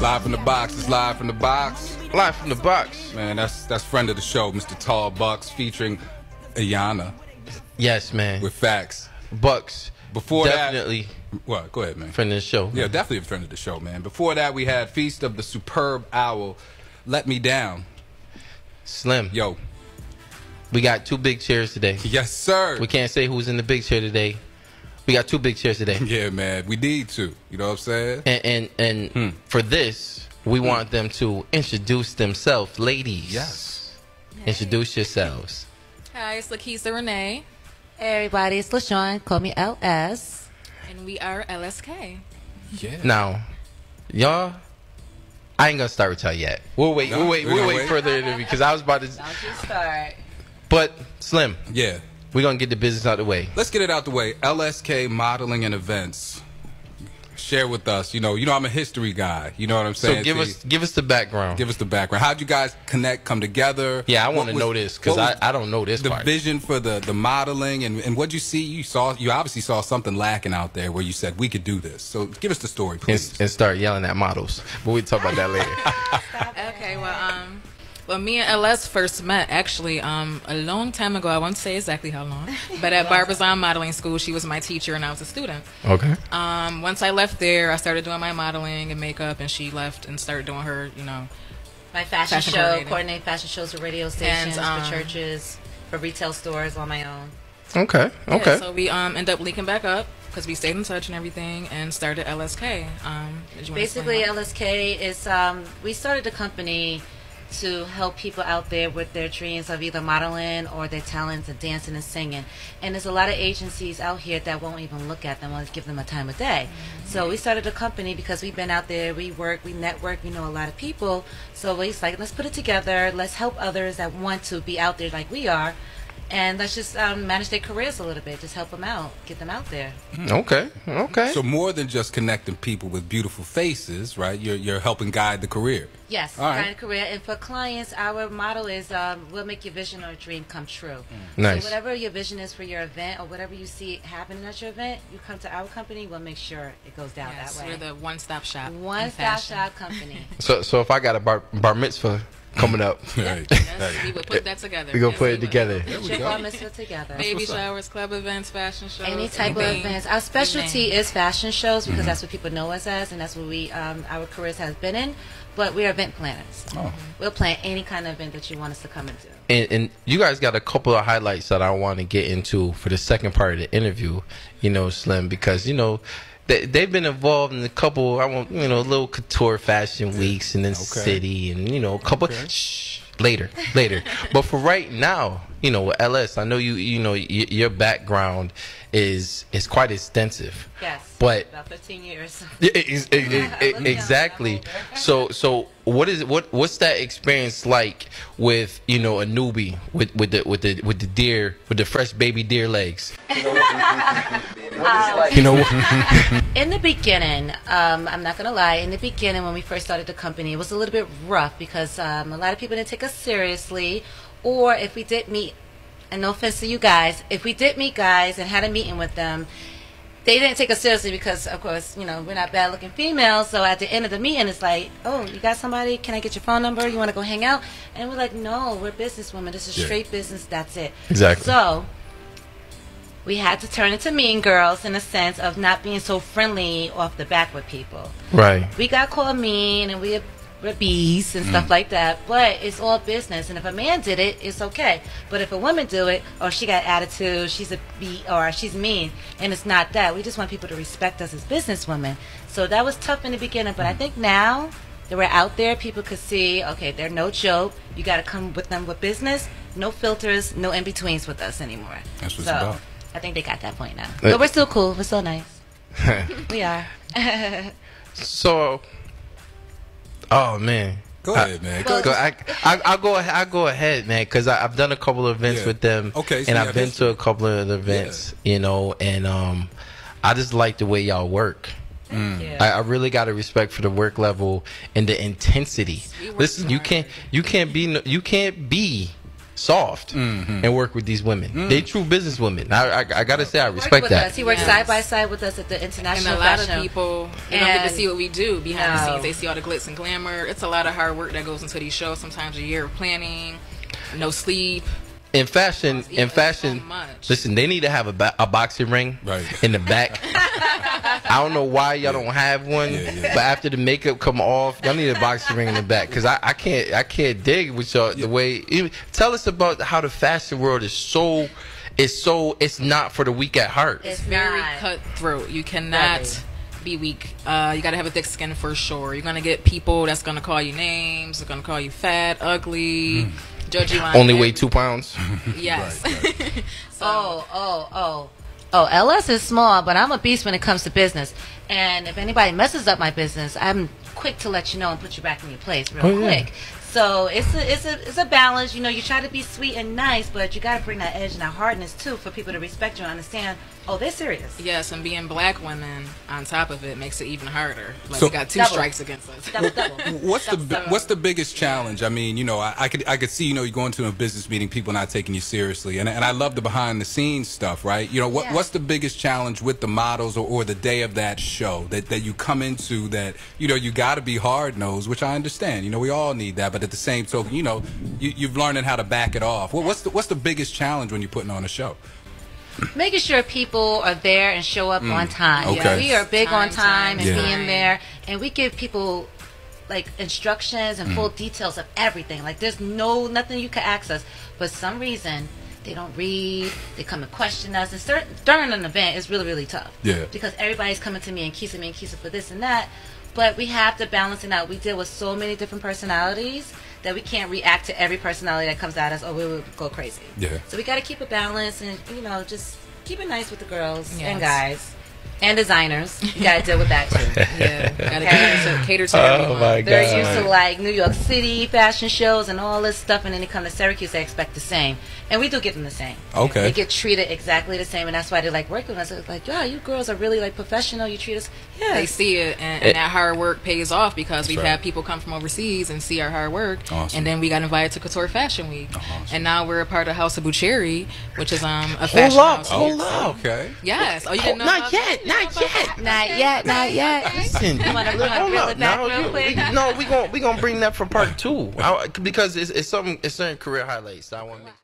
Live from the box. It's live from the box. Live from the box. Man, that's that's friend of the show, Mr. Tall Bucks, featuring Ayana Yes, man. with facts. Bucks. Before definitely that, what? Go ahead, man. friend of the show. Yeah, definitely a friend of the show, man. Before that, we had Feast of the Superb Owl. Let me down, Slim. yo. We got two big chairs today. Yes, sir. We can't say who's in the big chair today. We got two big chairs today. Yeah, man. We need to. You know what I'm saying? And and, and Hmm. for this, we want them to introduce themselves. Ladies. Yes. Introduce yourselves. Hi, it's Lakeisha Renee, Hey everybody, it's LaShawn. Call me LS. and we are LSK. Yeah. Now, y'all, I ain't gonna start with y'all yet. We'll wait. No, we'll wait. we're We'll wait wait. further interview because I was about to. Don't you start. But Slim, Yeah. We're gonna get the business out the way. Let's get it out the way. LSK Modeling and Events. Share with us. You know, you know I'm a history guy. You know what I'm saying? So give T? us give us the background. give us the background. How'd you guys connect, come together? yeah, I want to know this because I, I don't know this the part. vision for the the modeling and and what you see. You saw you obviously saw something lacking out there where you said we could do this. So give us the story, please. and, and start yelling at models. But we'll talk about that later. Okay, well, um, well, me and LS first met actually um a long time ago. I won't say exactly how long, but at Barbizon Modeling School, she was my teacher and I was a student. okay. Um, once I left there, I started doing my modeling and makeup, and she left and started doing her, you know, My fashion, Fashion show, coordinating fashion shows for radio stations, um, for churches, for retail stores on my own. Okay. Yeah, Okay. so we um end up linking back up because we stayed in touch and everything, and started LSK. Um, did you Basically. LSK is um, we started the company to help people out there with their dreams of either modeling or their talents of dancing and singing. And there's a lot of agencies out here that won't even look at them or give them a time of day. So we started a company because we've been out there, we work, we network, we know a lot of people. So was like, let's put it together, let's help others that want to be out there like we are. And let's just um, manage their careers a little bit, just help them out, get them out there. Okay. Okay. So more than just connecting people with beautiful faces, right? You're you're helping guide the career. Yes, All right. kind of career. And for clients, our motto is um, we'll make your vision or dream come true. Nice. So whatever your vision is for your event or whatever you see happening at your event, you come to our company, we'll make sure it goes down Yes, that way. we're the one-stop shop. One stop shop company. So so if I got a bar, bar mitzvah coming up, Right. Yes, we would put that together. We're gonna put it would. together. There we Get go. bar mitzvah together. Baby showers, club events, fashion shows. Any type of events. Our specialty is fashion shows Mm-hmm. because that's what people know us as, and that's what we um, our careers has been in. But we are event planners. Oh. We'll plan any kind of event that you want us to come and do. And, and you guys got a couple of highlights that I want to get into for the second part of the interview, you know, Slim, because you know they they've been involved in a couple, I want you know, little couture fashion weeks in the city, and you know, a couple. Shh, later, later. but for right now, you know, with LS, I know you, you know, y- your background is is quite extensive. Yes. But about 15 years. yeah, ex- ex- ex- exactly. So, so what is what what's that experience like with you know a newbie with with the with the with the deer with the fresh baby deer legs? you know, In the beginning, um, I'm not gonna lie. In the beginning, when we first started the company, it was a little bit rough because um, a lot of people didn't take us seriously, or if we did meet, and no offense to you guys, if we did meet guys and had a meeting with them, they didn't take us seriously because, of course, you know we're not bad-looking females. So at the end of the meeting, it's like, oh, you got somebody? Can I get your phone number? You want to go hang out? And we're like, no, we're businesswomen. This is Yeah. straight business. That's it. Exactly. So we had to turn into mean girls in a sense of not being so friendly off the back with people. right? We got called mean and we we're bees and stuff mm. like that, but it's all business. And if a man did it, it's okay. But if a woman do it, or she got attitude, she's a bee, or she's mean, and it's not that. We just want people to respect us as businesswomen. So that was tough in the beginning, but I mm. think now that we're out there, people could see, okay, they're no joke. You got to come with them with business, no filters, no in betweens with us anymore. That's what so, about. I think they got that point now. But we're still cool. We're still nice. we are. So, oh man. Go I- ahead, man. Go, I, I, I'll go. ahead- I'll go ahead, man, because I've done a couple of events Yeah. with them. Okay, so and you I've been history. to a couple of the events, you know, and um, I just like the way y'all work. Thank you. I, I really got a respect for the work level and the intensity. We work Listen, you can't you can't be you can't be soft mm-hmm. and work with these women. Mm. They true business women. I, I, I gotta say, I respect with that. Us. He works Yes. side by side with us at the international. And international a lot fashion. of people they don't get to see what we do behind the scenes. They see all the glitz and glamour. It's a lot of hard work that goes into these shows. Sometimes a year of planning, no sleep. in fashion, in fashion, so listen, they need to have a, ba- a boxing ring Right. in the back. I don't know why y'all don't have one, Yeah, yeah. but after the makeup come off, y'all need a boxing ring in the back because I, I can't I can't dig with y'all the way. even- Tell us about how the fashion world is so. It's so. It's not for the weak at heart. It's very not. cutthroat. You cannot Very. be weak. Uh, you got to have a thick skin for sure. You're gonna get people that's gonna call you names. They're gonna call you fat, ugly, judge you on Only every- weigh two pounds. Yes. Oh, oh, oh. Oh, LS is small, but I'm a beast when it comes to business. And if anybody messes up my business, I'm quick to let you know and put you back in your place real Oh, yeah. quick. So it's a it's a it's a balance. You know, you try to be sweet and nice, but you got to bring that edge and that hardness too for people to respect you and understand. Oh, they're serious. yes, and being black women on top of it makes it even harder. Like So- we got two Double. strikes against us. Double double. What's the Double. what's the biggest challenge? I mean, you know, I, I could I could see you know you go into a business meeting, people not taking you seriously, and and I love the behind the scenes stuff, right? You know, what Yeah. what's the biggest challenge with the models or, or the day of that show that that you come into that you know you got to be hard nosed, which I understand. You know, we all need that, but at the same token, you know, you, you've learning how to back it off. What, what's the what's the biggest challenge when you're putting on a show? Making sure people are there and show up on time. Mm. okay. We are big on Time, time and time, being there, and we give people like instructions and Mm. full details of everything. Like there's no nothing you can access, but some reason they don't read. They come and question us. And cer- during an event, it's really really tough. Yeah. Because everybody's coming to me and kissing me and kissing for this and that. But we have to balance it out. We deal with so many different personalities that we can't react to every personality that comes at us, or we will go crazy. Yeah. So we got to keep a balance and you know just keep it nice with the girls Yes. and guys and designers. You got to deal with that too. Yeah, gotta Okay. cater to, cater to Oh, everyone. my They're God. used to like New York City fashion shows and all this stuff, and then they come to Syracuse, they expect the same, and we do give them the same. Okay. They get treated exactly the same, and that's why they like working with us. It's like, yeah, you girls are really like professional. You treat us, yeah. They see it, and, It- that hard work pays off because we've right. had people come from overseas and see our hard work, Awesome. and then we got invited to Couture Fashion Week, Awesome. and now we're a part of House of Bucherri, which is um a Hold fashion up, house. hold up. Okay. Yes. Oh, you Oh, didn't know? not yet, that? Not yet. Not yet, not yet. Listen, You wanna- hold reel up it back now. real You- quick? we- no, we gonna we gonna bring that for part two I, because it's, it's some it's certain career highlights. I want to make.